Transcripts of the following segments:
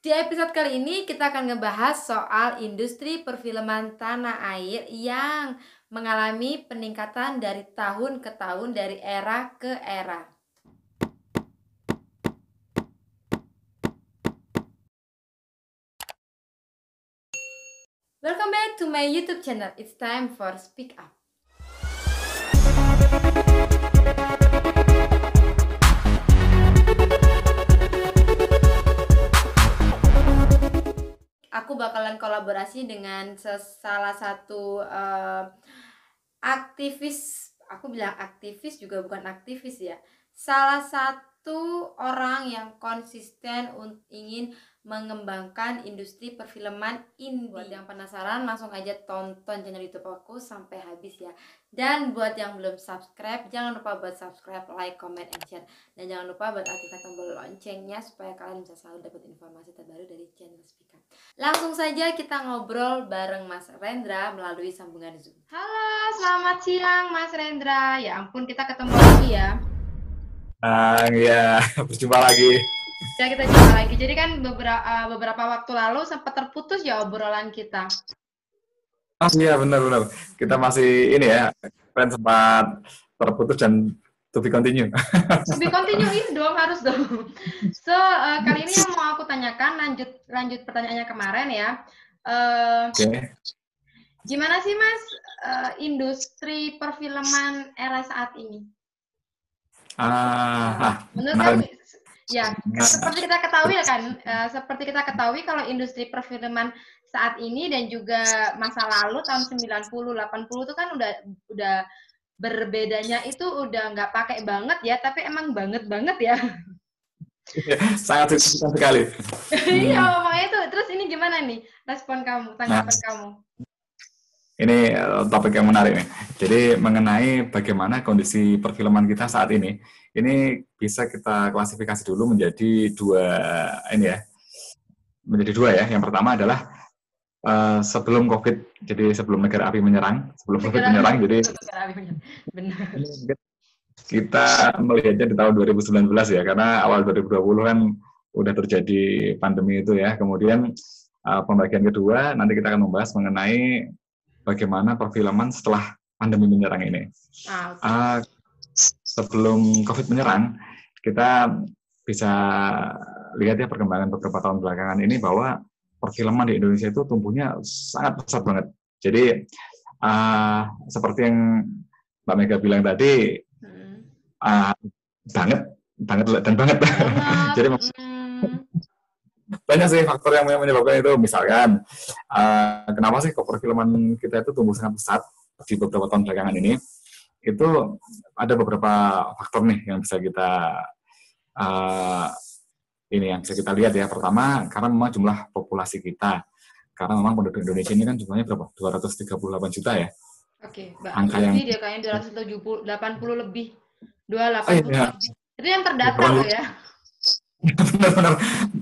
Di episode kali ini kita akan ngebahas soal industri perfilman tanah air yang mengalami peningkatan dari tahun ke tahun dari era ke era. Welcome back to my YouTube channel. It's time for Speak Up. Aku bakalan kolaborasi dengan salah satu uh, aktivis. Aku bilang aktivis juga bukan aktivis ya. Salah satu orang yang konsisten ingin mengembangkan industri perfilman indie. Buat yang penasaran langsung aja tonton channel YouTube aku sampai habis ya. Dan buat yang belum subscribe, jangan lupa buat subscribe, like, comment, and share. Dan jangan lupa buat aktifkan tombol loncengnya supaya kalian bisa selalu dapat informasi terbaru dari channel Speaker. Langsung saja kita ngobrol bareng Mas Rendra melalui sambungan Zoom. Halo, selamat siang Mas Rendra. Ya ampun, kita ketemu lagi ya. Ah, ya, berjumpa lagi. Ya kita jumpa lagi. Jadi kan beberapa uh, beberapa waktu lalu sempat terputus ya obrolan kita. Oh iya benar-benar. Kita masih ini ya, kan sempat terputus dan to be continue. to be continue ini dong harus dong. So uh, kali ini yang mau aku tanyakan lanjut lanjut pertanyaannya kemarin ya. Uh, Oke. Okay. Gimana sih mas uh, industri perfilman era saat ini? Ah, menurut kamu Ya, nah. seperti kita ketahui ya kan, uh, seperti kita ketahui kalau industri perfilman saat ini dan juga masa lalu tahun 90 80 itu kan udah udah berbedanya itu udah nggak pakai banget ya, tapi emang banget banget ya. Sangat signifikan sekali. Iya, hmm. makanya itu. Terus ini gimana nih respon kamu, tanggapan nah, kamu? Ini eh, topik yang menarik nih. Jadi mengenai bagaimana kondisi perfilman kita saat ini ini bisa kita klasifikasi dulu menjadi dua ini ya menjadi dua ya. Yang pertama adalah uh, sebelum covid jadi sebelum negara api menyerang sebelum negara covid menyerang jadi kita melihatnya di tahun 2019 ya karena awal 2020 kan udah terjadi pandemi itu ya. Kemudian uh, pembagian kedua nanti kita akan membahas mengenai bagaimana perfilman setelah pandemi menyerang ini ah, okay. uh, sebelum COVID menyerang, kita bisa lihat ya perkembangan beberapa tahun belakangan ini bahwa perfilman di Indonesia itu tumbuhnya sangat pesat banget. Jadi uh, seperti yang Mbak Mega bilang tadi, uh, banget, banget dan banget. Jadi hmm. Banyak sih faktor yang menyebabkan itu. Misalkan, uh, kenapa sih kok perfilman kita itu tumbuh sangat pesat di beberapa tahun belakangan ini? itu ada beberapa faktor nih yang bisa kita uh, ini yang bisa kita lihat ya. Pertama, karena memang jumlah populasi kita. Karena memang penduduk Indonesia ini kan jumlahnya berapa? 238 juta ya. Oke, okay, Angka yang dia kayaknya 270 80 lebih. 280 oh, iya. lebih. Itu yang terdata loh ya. Benar-benar.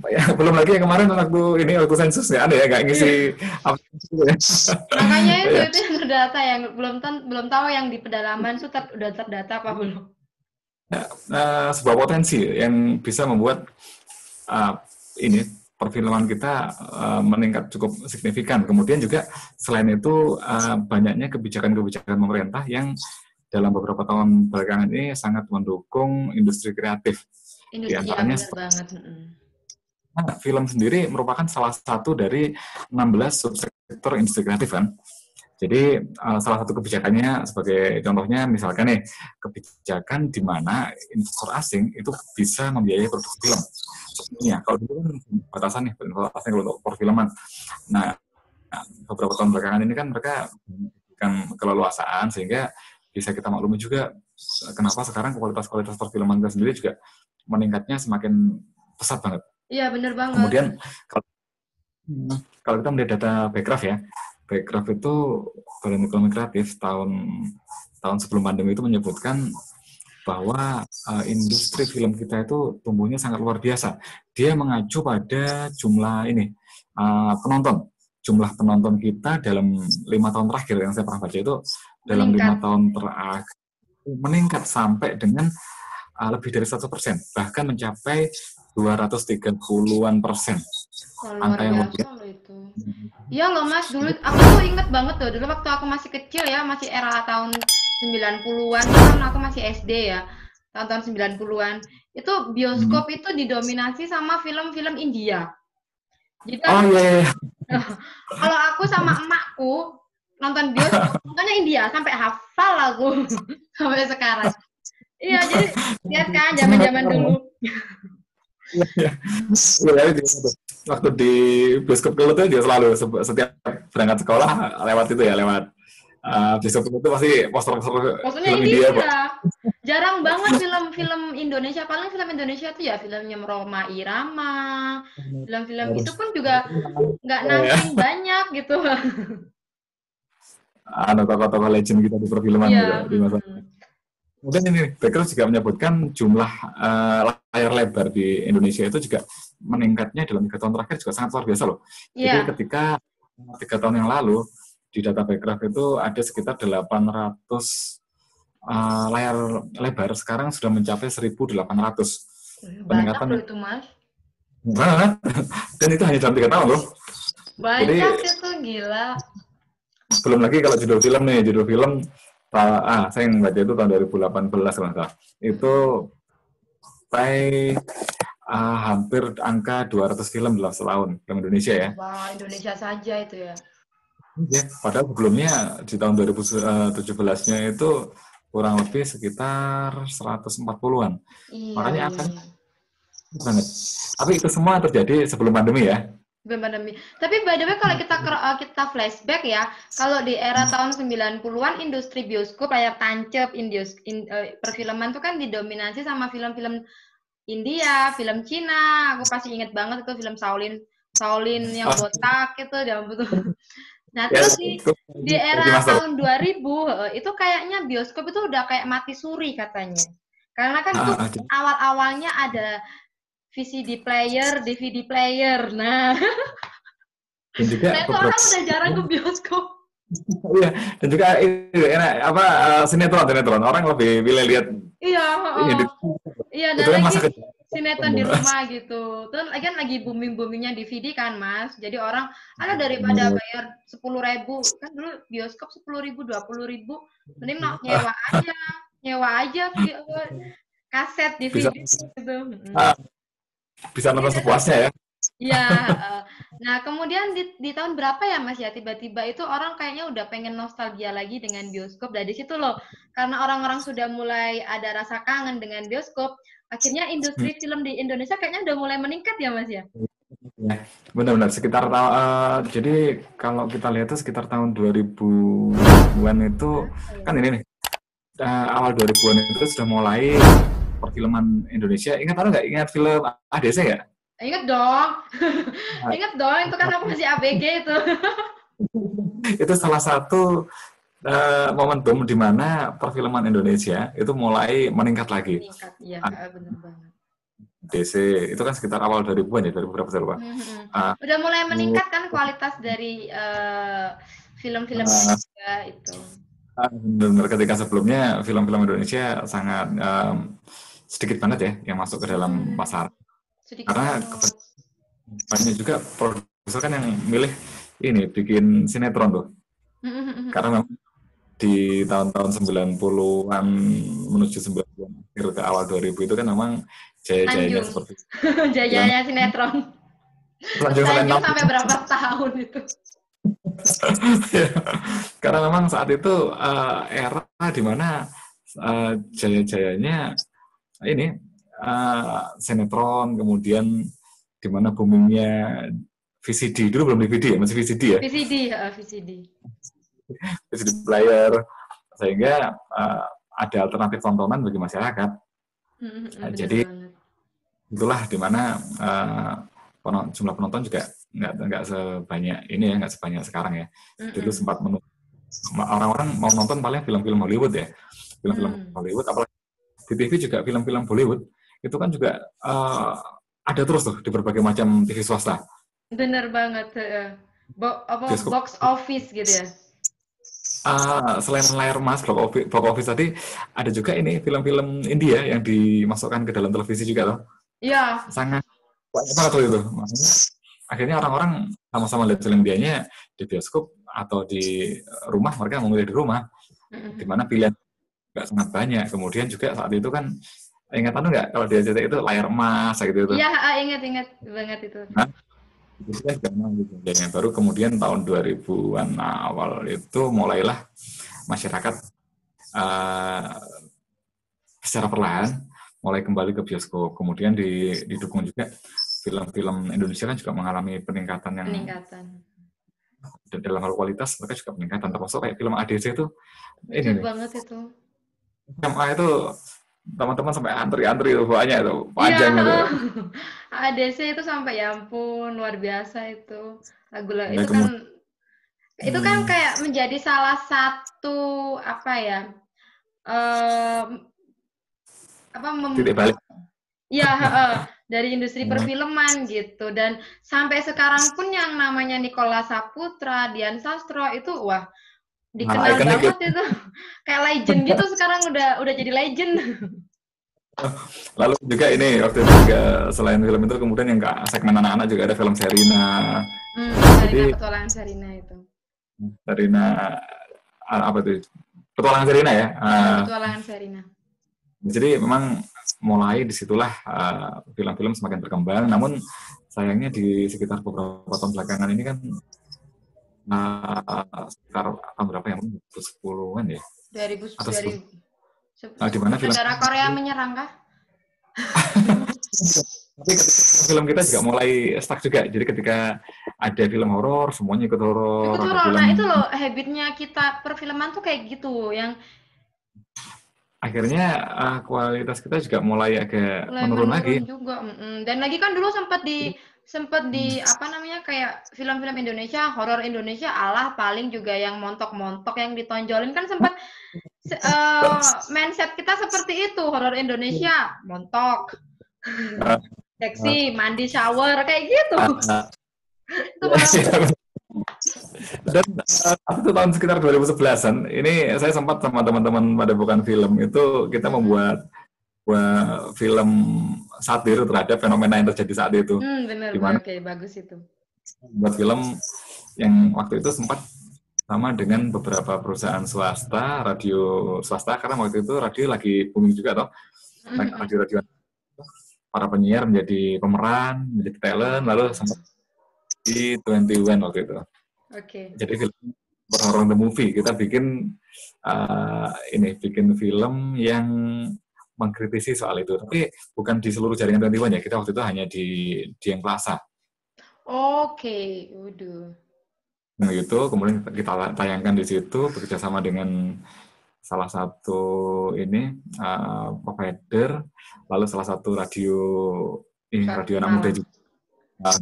ya, belum lagi yang kemarin waktu ini waktu sensus ya ada ya nggak ngisi apa ya. Makanya itu ya. itu yang terdata yang belum belum tahu yang di pedalaman itu ter, udah terdata apa belum. Ya, uh, sebuah potensi yang bisa membuat uh, ini perfilman kita uh, meningkat cukup signifikan. Kemudian juga selain itu uh, banyaknya kebijakan-kebijakan pemerintah yang dalam beberapa tahun belakangan ini sangat mendukung industri kreatif Industri di antaranya banget. Nah, film sendiri merupakan salah satu dari 16 subsektor industri kreatif kan. Jadi uh, salah satu kebijakannya sebagai contohnya misalkan nih kebijakan di mana investor asing itu bisa membiayai produksi film. Ya, kalau dulu kan batasan nih investor asing untuk perfilman. Nah, nah, beberapa tahun belakangan ini kan mereka kan keleluasaan sehingga bisa kita maklumi juga kenapa sekarang kualitas-kualitas perfilman kita sendiri juga meningkatnya semakin pesat banget. Iya, benar banget. Kemudian kalau, kalau kita melihat data Backcraft ya, Backcraft itu Badan Ekonomi Kreatif tahun tahun sebelum pandemi itu menyebutkan bahwa uh, industri film kita itu tumbuhnya sangat luar biasa. Dia mengacu pada jumlah ini uh, penonton, jumlah penonton kita dalam lima tahun terakhir yang saya pernah baca itu dalam lima tahun terakhir meningkat sampai dengan uh, lebih dari 100 persen, bahkan mencapai 230-an persen. Oh, luar biasa loh itu. Iya loh mas, dulu aku tuh inget banget tuh, dulu waktu aku masih kecil ya, masih era tahun 90-an, kan aku masih SD ya, tahun-tahun 90-an. Itu bioskop hmm. itu didominasi sama film-film India. Jadi oh iya. Yeah. Iya. kalau aku sama emakku nonton bioskop, nontonnya India sampai hafal aku sampai sekarang. Iya, jadi lihat kan zaman-zaman dulu. Iya, iya. iya waktu di bioskop dulu tuh dia selalu setiap berangkat sekolah lewat itu ya, lewat uh, itu pasti poster-poster film India. India. Jarang banget film-film Indonesia, paling film Indonesia itu ya filmnya Roma Irama, film-film itu pun juga nggak namping banyak gitu. Anu tokoh-tokoh legend kita di perfilman ya. di masa Kemudian ini Becker juga menyebutkan jumlah uh, layar lebar di Indonesia itu juga meningkatnya dalam tiga tahun terakhir juga sangat luar biasa loh. Yeah. Jadi iya. ketika tiga tahun yang lalu di data Backcraft itu ada sekitar 800 uh, layar lebar, sekarang sudah mencapai 1.800. Peningkatan itu mas. Banget. Dan itu hanya dalam tiga tahun loh. Banyak Jadi, itu gila. Belum lagi kalau judul film nih, judul film ah saya yang baca itu tahun 2018 kalau salah itu sampai uh, hampir angka 200 film dalam setahun film Indonesia ya. Wah Indonesia saja itu ya. Ya, padahal sebelumnya di tahun 2017-nya itu kurang lebih sekitar 140-an. Iya, Makanya iya. akan banget. Tapi itu semua terjadi sebelum pandemi ya pandemi. Tapi by the way kalau kita kita flashback ya, kalau di era tahun 90-an industri bioskop layar tancap indios, in, uh, perfilman itu kan didominasi sama film-film India, film Cina. Aku pasti inget banget itu film Shaolin Shaolin yang botak itu dan betul. Nah, ya, terus di, di era tahun 2000 itu kayaknya bioskop itu udah kayak mati suri katanya. Karena kan itu ah, awal-awalnya ada VCD player, DVD player. Nah, dan juga nah, itu orang udah jarang ke bioskop. Iya, dan juga enak apa uh, sinetron sinetron orang lebih pilih lihat. Iya, oh, iya dan lagi sinetron di rumah gitu. Terus lagi kan lagi booming boomingnya DVD kan mas. Jadi orang ada daripada bayar sepuluh ribu kan dulu bioskop sepuluh ribu dua puluh ribu, mending nyewa aja, nyewa aja kaset DVD Bisa. gitu. Ah, bisa nonton sepuasnya ya. Iya. Uh, nah, kemudian di, di tahun berapa ya Mas ya tiba-tiba itu orang kayaknya udah pengen nostalgia lagi dengan bioskop. Dari situ loh, karena orang-orang sudah mulai ada rasa kangen dengan bioskop, akhirnya industri hmm. film di Indonesia kayaknya udah mulai meningkat ya Mas ya. Ya, benar-benar sekitar uh, jadi kalau kita lihat itu sekitar tahun 2000-an itu iya. kan ini nih uh, awal 2000-an itu sudah mulai perfilman Indonesia. Ingat apa nggak? Ingat film ADC nggak? Ingat dong. Nah. Ingat dong, itu kan aku masih ABG itu. itu salah satu uh, momentum di mana perfilman Indonesia itu mulai meningkat lagi. Meningkat, iya, uh, benar banget. DC itu kan sekitar awal 2000-an ya, 2000 berapa saya lupa. Mm-hmm. Uh, Udah mulai meningkat kan kualitas dari uh, film-film uh, juga itu. Benar, ketika sebelumnya film-film Indonesia sangat um, sedikit banget ya yang masuk ke dalam hmm. pasar. Sedikit Karena banyak juga produser kan yang milih ini bikin sinetron tuh. Hmm, hmm, Karena memang di tahun-tahun 90-an menuju 90-an akhir ke awal 2000 itu kan memang jaya-jayanya seperti itu. jaya-jayanya sinetron. Lanjut, Lanjut sampai berapa tahun itu? Karena memang saat itu uh, era di mana uh, jaya-jayanya ini uh, sinetron kemudian di mana boomingnya VCD dulu belum DVD ya? Masih VCD ya? VCD uh, VCD VCD player. Sehingga uh, ada alternatif tontonan bagi masyarakat. Mm-hmm, uh, jadi banget. itulah di mana uh, jumlah penonton juga nggak nggak sebanyak ini ya nggak sebanyak sekarang ya. Mm-hmm. dulu sempat menurut orang-orang mau nonton paling film-film Hollywood ya. Film-film mm. Hollywood apalagi di TV juga film-film Bollywood itu kan juga uh, ada terus tuh di berbagai macam TV swasta. Bener banget. Bo apa, box office gitu ya? Uh, selain layar mas box office, box office tadi ada juga ini film-film India yang dimasukkan ke dalam televisi juga loh. Iya. Sangat banyak banget tuh itu. Makanya akhirnya orang-orang sama-sama lihat film dianya di bioskop atau di rumah mereka memilih di rumah di mana pilihan nggak sangat banyak. Kemudian juga saat itu kan ingat anu nggak kalau di ACT itu layar emas gitu itu iya ah, ingat ingat banget itu. Nah, itu kan juga yang baru kemudian tahun 2000-an awal itu mulailah masyarakat uh, secara perlahan mulai kembali ke bioskop. Kemudian didukung juga film-film Indonesia kan juga mengalami peningkatan yang peningkatan. dan dalam hal kualitas mereka juga peningkatan termasuk kayak film ADC itu. Ini banget itu SMA itu teman-teman sampai antri-antri itu banyak itu panjang ya, itu. ADC itu sampai ya ampun luar biasa itu. Lagu-lagu nah, itu kan hmm. itu kan kayak menjadi salah satu apa ya um, apa mem tidak balik. Ya uh, dari industri hmm. perfilman gitu. Dan sampai sekarang pun yang namanya Nikola Saputra, Dian Sastro itu wah dikenal nah, banget gitu. itu. Kayak legend gitu sekarang udah udah jadi legend. Lalu juga ini waktu itu juga selain film itu kemudian yang segmen anak-anak juga ada film Serina. Hmm, Serina petualangan Serina itu. Serina apa tuh? Petualangan Serina ya? Ah. petualangan Serina. Jadi memang mulai di situlah ah, film-film uh, semakin berkembang. Namun sayangnya di sekitar beberapa tahun belakangan ini kan uh, sekitar tahun berapa ya? 2010-an ya? 2010. Atau 2000. Nah, di mana film negara Korea menyerang kah? Tapi film kita juga mulai stuck juga. Jadi ketika ada film horor, semuanya ikut horor. Ikut horor. Nah, itu loh habitnya kita perfilman tuh kayak gitu, yang akhirnya uh, kualitas kita juga mulai agak mulai menurun, menurun lagi. juga. Dan lagi kan dulu sempat di sempet di apa namanya kayak film-film Indonesia horor Indonesia Allah paling juga yang montok-montok yang ditonjolin. Kan sempat uh, mindset kita seperti itu horor Indonesia montok. Seksi mandi shower kayak gitu. Itu dan uh, itu tahun sekitar 2011an ini saya sempat sama teman-teman pada bukan film. Itu kita membuat sebuah film satir terhadap fenomena yang terjadi saat itu. Hmm, benar, Di mana, oke, okay, bagus itu. Buat film yang waktu itu sempat sama dengan beberapa perusahaan swasta, radio swasta, karena waktu itu radio lagi booming juga toh. Hmm. Radio-radio para penyiar menjadi pemeran, menjadi talent, lalu sempat di 21 waktu itu. Oke. Okay. Jadi film Horror the Movie kita bikin uh, ini bikin film yang mengkritisi soal itu. Tapi bukan di seluruh jaringan 21 ya. Kita waktu itu hanya di Dieng Plaza. Oke, okay. udah. Nah itu kemudian kita tayangkan di situ bekerjasama dengan salah satu ini uh, provider, lalu salah satu radio ini radio anak muda juga. Nah,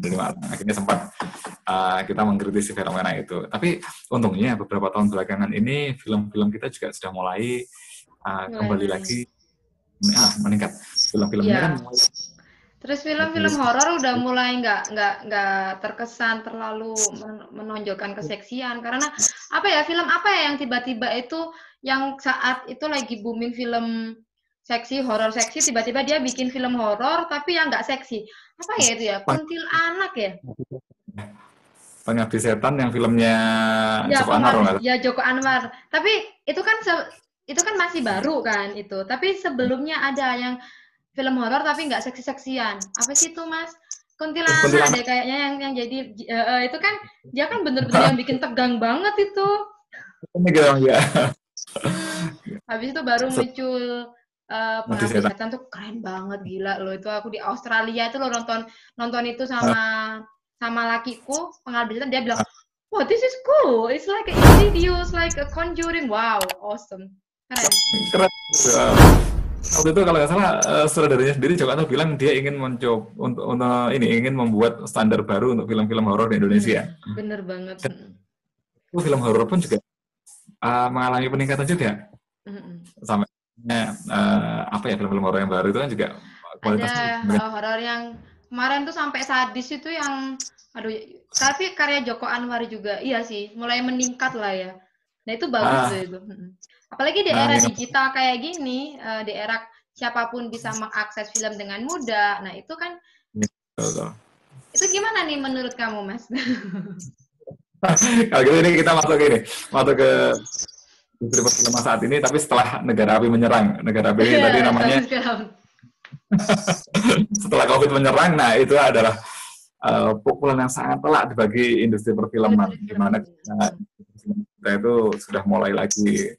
akhirnya sempat uh, kita mengkritisi fenomena itu. Tapi untungnya beberapa tahun belakangan ini film-film kita juga sudah mulai uh, kembali lagi ah, meningkat. Film-filmnya ya. kan Terus film-film horor udah mulai nggak nggak nggak terkesan terlalu menonjolkan keseksian. Karena apa ya film apa ya yang tiba-tiba itu yang saat itu lagi booming film seksi horor seksi tiba-tiba dia bikin film horor tapi yang nggak seksi? Apa ya itu ya? Kuntil anak ya? Pengabdi setan yang filmnya ya, Joko Anwar ya Joko Anwar. Tapi itu kan itu kan masih baru kan itu. Tapi sebelumnya ada yang film horor tapi nggak seksi-seksian. Apa sih itu, Mas? Kuntilanak, Kuntilanak. deh kayaknya yang yang jadi uh, itu kan dia kan bener-bener yang bikin tegang banget itu. Tegang ya. Habis itu baru muncul uh, pengabdi setan tuh keren banget gila loh itu aku di Australia itu lo nonton nonton itu sama sama lakiku pengabdi setan dia bilang oh this is cool it's like a insidious like a conjuring wow awesome Keren. Waktu itu kalau nggak salah uh, saudaranya sendiri juga tuh bilang dia ingin mencoba untuk, untuk ini ingin membuat standar baru untuk film-film horor di Indonesia. Bener banget. Dan, itu film horor pun juga uh, mengalami peningkatan juga. Mm-hmm. Sampai uh, apa ya film-film horor yang baru itu kan juga kualitasnya. Ada horor yang kemarin tuh sampai sadis itu yang aduh tapi karya Joko Anwar juga iya sih mulai meningkat lah ya. Nah itu bagus ah. itu. Apalagi di nah, era digital kayak gini, uh, di era siapa pun bisa mengakses film dengan mudah. Nah, itu kan Betul. itu gimana nih menurut kamu mas kalau gitu ini kita masuk ini masuk ke industri perfilman saat ini tapi setelah negara api menyerang negara api ini tadi namanya setelah covid menyerang nah itu adalah uh, pukulan yang sangat telak bagi industri perfilman di mana kita itu sudah mulai lagi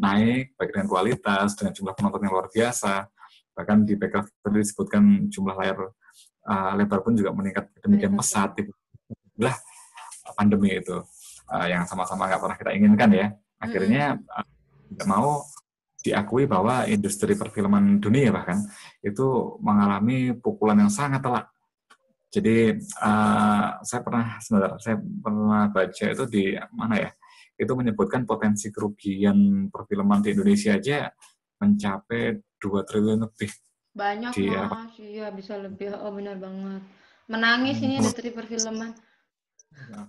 naik baik dengan kualitas dengan jumlah penonton yang luar biasa. Bahkan di PK tadi disebutkan jumlah layar uh, lebar pun juga meningkat. Demikian pesat di lah pandemi itu uh, yang sama-sama nggak pernah kita inginkan ya. Akhirnya tidak uh, mau diakui bahwa industri perfilman dunia bahkan itu mengalami pukulan yang sangat telak. Jadi uh, saya pernah sebentar, saya pernah baca itu di mana ya? Itu menyebutkan potensi kerugian perfilman di Indonesia aja mencapai 2 triliun lebih. Banyak di, mas, iya bisa lebih. Oh benar banget. Menangis hmm. ini industri perfilman. Ya.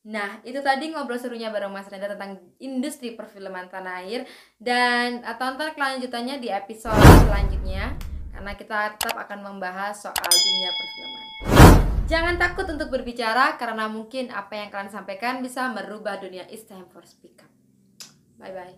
Nah, itu tadi ngobrol serunya bareng Mas Renda tentang industri perfilman tanah air dan tonton kelanjutannya di episode selanjutnya karena kita tetap akan membahas soal dunia perfilman. Jangan takut untuk berbicara karena mungkin apa yang kalian sampaikan bisa merubah dunia. It's time for speak up. Bye bye.